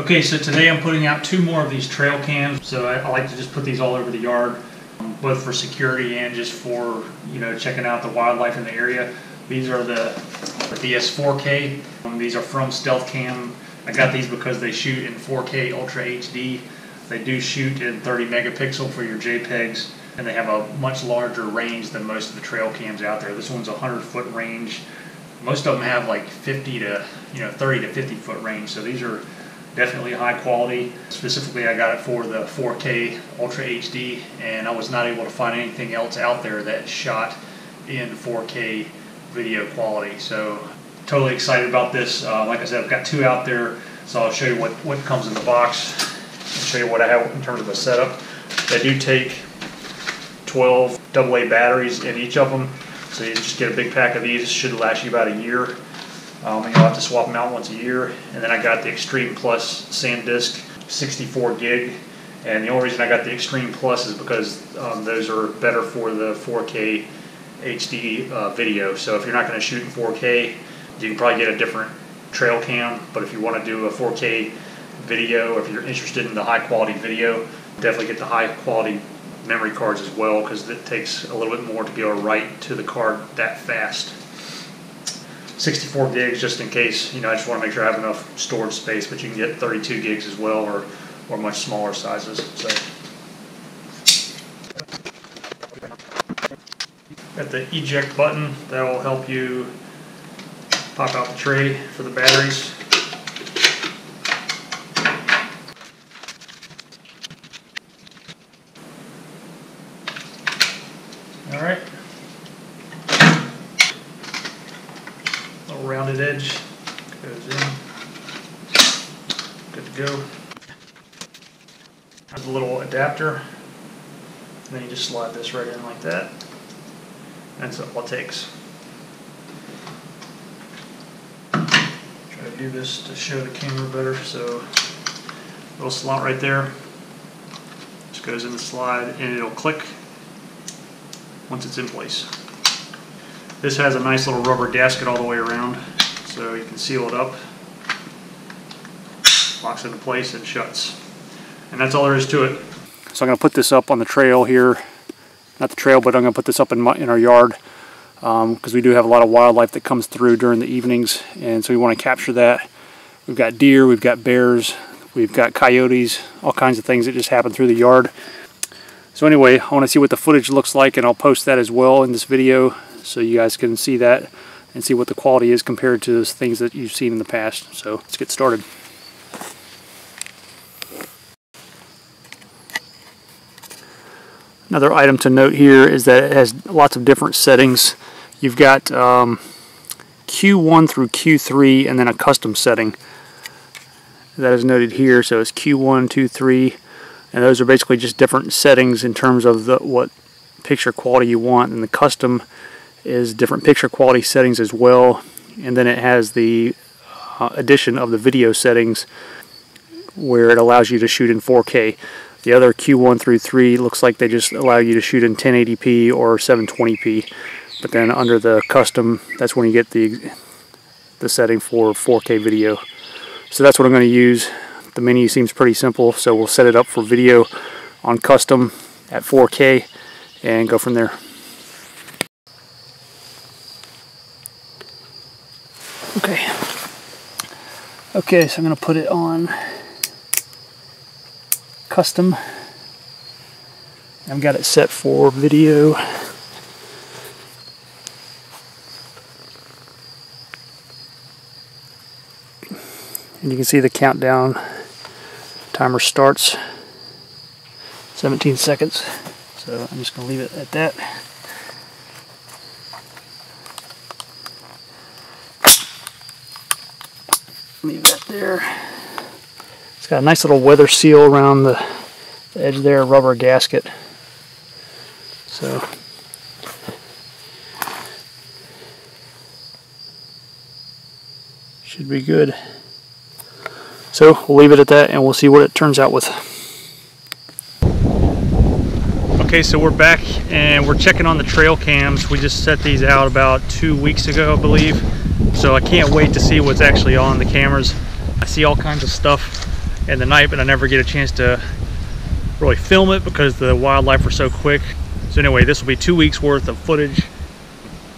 Okay, so today I'm putting out two more of these trail cams. So I, I like to just put these all over the yard, um, both for security and just for, you know, checking out the wildlife in the area. These are the, the DS4K. Um, these are from Stealth Cam. I got these because they shoot in 4K Ultra HD. They do shoot in 30 megapixel for your JPEGs, and they have a much larger range than most of the trail cams out there. This one's a 100 foot range. Most of them have like 50 to, you know, 30 to 50 foot range. So these are definitely high quality. Specifically, I got it for the 4K Ultra HD, and I was not able to find anything else out there that shot in 4K video quality. So totally excited about this. Uh, like I said, I've got two out there, so I'll show you what, what comes in the box and show you what I have in terms of the setup. They do take 12 AA batteries in each of them, so you just get a big pack of these. It should last you about a year. Um, and you'll have to swap them out once a year. And then I got the Extreme Plus SanDisk 64 gig. And the only reason I got the Extreme Plus is because um, those are better for the 4K HD uh, video. So if you're not going to shoot in 4K, you can probably get a different trail cam. But if you want to do a 4K video, or if you're interested in the high quality video, definitely get the high quality memory cards as well because it takes a little bit more to be able to write to the card that fast. 64 gigs just in case, you know, I just want to make sure I have enough storage space, but you can get 32 gigs as well or, or much smaller sizes. So. Got the eject button that will help you pop out the tray for the batteries. All right. Edge goes in. Good to go. Has a little adapter. And then you just slide this right in like that. That's all it takes. Try to do this to show the camera better. So little slot right there. Just goes in the slide and it'll click once it's in place. This has a nice little rubber gasket all the way around, so you can seal it up. Locks into place and shuts. And that's all there is to it. So I'm going to put this up on the trail here. Not the trail, but I'm going to put this up in, my, in our yard because um, we do have a lot of wildlife that comes through during the evenings, and so we want to capture that. We've got deer, we've got bears, we've got coyotes, all kinds of things that just happen through the yard. So anyway, I want to see what the footage looks like and I'll post that as well in this video so you guys can see that and see what the quality is compared to those things that you've seen in the past. So let's get started. Another item to note here is that it has lots of different settings. You've got um, Q1 through Q3 and then a custom setting. That is noted here, so it's Q1, 2, 3, and those are basically just different settings in terms of the, what picture quality you want and the custom is different picture quality settings as well and then it has the uh, addition of the video settings where it allows you to shoot in 4K the other Q1 through 3 looks like they just allow you to shoot in 1080p or 720p but then under the custom that's when you get the the setting for 4K video. So that's what I'm going to use. The menu seems pretty simple, so we'll set it up for video on custom at 4K and go from there. Okay. Okay, so I'm going to put it on custom. I've got it set for video. And you can see the countdown Timer starts 17 seconds. So I'm just going to leave it at that. Leave that there. It's got a nice little weather seal around the, the edge there, rubber gasket. So should be good. So we'll leave it at that and we'll see what it turns out with. Okay, so we're back and we're checking on the trail cams. We just set these out about two weeks ago, I believe. So I can't wait to see what's actually on the cameras. I see all kinds of stuff in the night, but I never get a chance to really film it because the wildlife are so quick. So anyway, this will be two weeks worth of footage.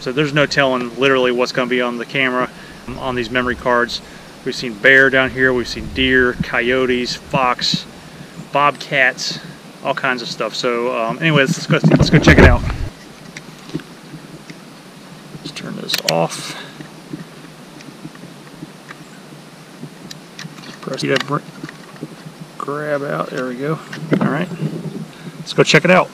So there's no telling literally what's going to be on the camera on these memory cards. We've seen bear down here, we've seen deer, coyotes, fox, bobcats, all kinds of stuff. So um, anyways, let's go, let's go check it out. Let's turn this off. Press grab out. There we go. All right. Let's go check it out.